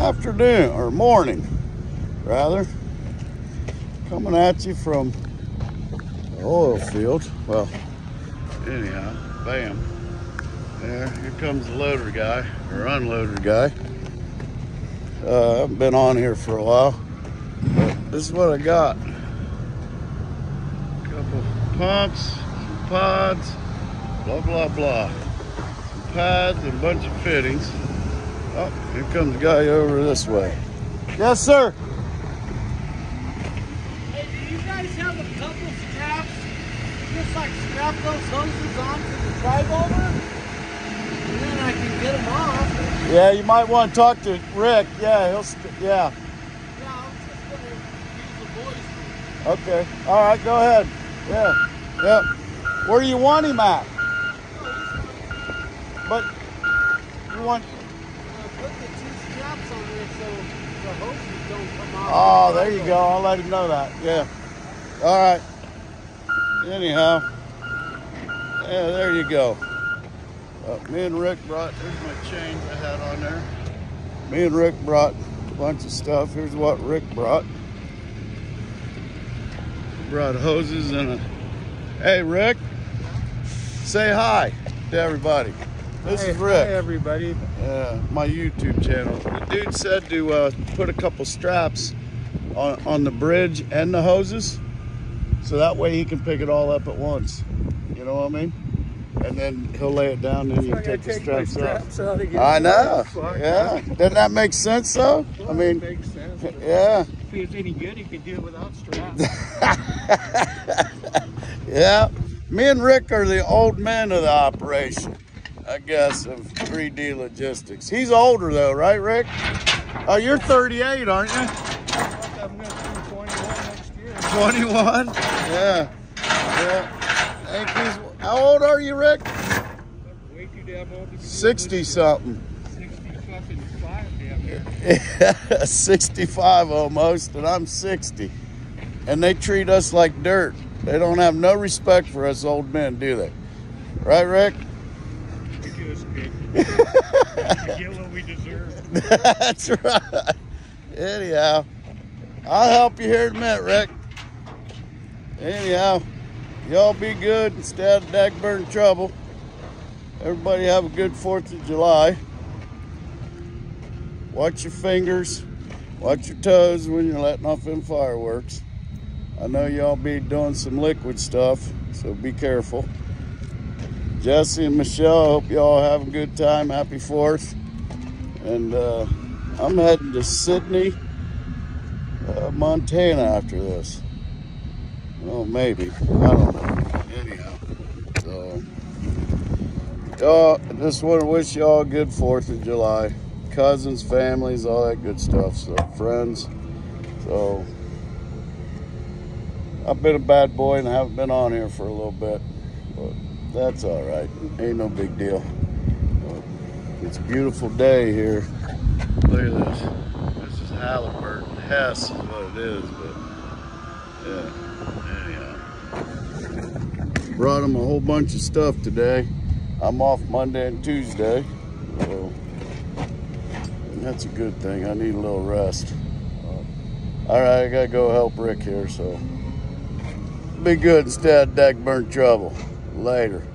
afternoon or morning, rather. Coming at you from the oil field. Well, anyhow, bam. There, here comes the loader guy or unloader guy. Uh, I haven't been on here for a while, but this is what I got. a couple pumps, some pods, blah blah blah. Some pads and a bunch of fittings. Oh, here comes the guy over this way. Yes, sir. Hey, do you guys have a couple straps? Just like strap those hoses onto the drive over? And then I can get them off. Yeah, you might want to talk to Rick. Yeah, he'll. Yeah. Yeah, I'm just gonna use the boys. Okay. All right. Go ahead. Yeah. Yep. Where do you want him at? Oh, but you want. Oh, there you go. I'll let him know that. Yeah. All right. Anyhow. Yeah, there you go. Uh, me and Rick brought, here's my chains I had on there. Me and Rick brought a bunch of stuff. Here's what Rick brought. Brought hoses and a. Hey, Rick. Say hi to everybody. This is Rick. Hi, everybody. Yeah, my YouTube channel. The dude said to uh, put a couple straps on, on the bridge and the hoses, so that way he can pick it all up at once. You know what I mean? And then he'll lay it down, and you can take the straps, off. I know. Yeah. Doesn't that make sense though? I mean, makes sense. yeah. If it's any good, you can do it without straps. yeah. Me and Rick are the old men of the operation, I guess, of 3D Logistics. He's older though, right, Rick? Oh, you're 38, aren't you? I'm gonna turn 21 next year. 21? Yeah. Yeah. How old are you, Rick? Way too damn old to be doing 60 something. 60 fucking five damn near. 65 almost, and I'm 60. And they treat us like dirt. They don't have no respect for us old men, do they? Right, Rick? We just get, we get what we deserve. That's right. Anyhow, I'll help you here in a minute, Rick. Anyhow, y'all be good and stay out of Dagburn trouble. Everybody have a good 4th of July. Watch your fingers, watch your toes when you're letting off them fireworks. I know y'all be doing some liquid stuff, so be careful. Jesse and Michelle, hope y'all have a good time. Happy 4th. And uh, I'm heading to Sidney, uh, Montana after this. Well, maybe. I don't know. Anyhow, so y'all, just want to wish y'all a good Fourth of July. Cousins, families, all that good stuff. So friends. So I've been a bad boy and I haven't been on here for a little bit, but that's all right. Ain't no big deal. It's a beautiful day here. Look at this. This is Halliburton. Hess is what it is, but yeah. Anyhow. Brought him a whole bunch of stuff today. I'm off Monday and Tuesday, so and that's a good thing. I need a little rest. Uh, all right, I gotta go help Rick here, so be good instead of Dagburn trouble. Later.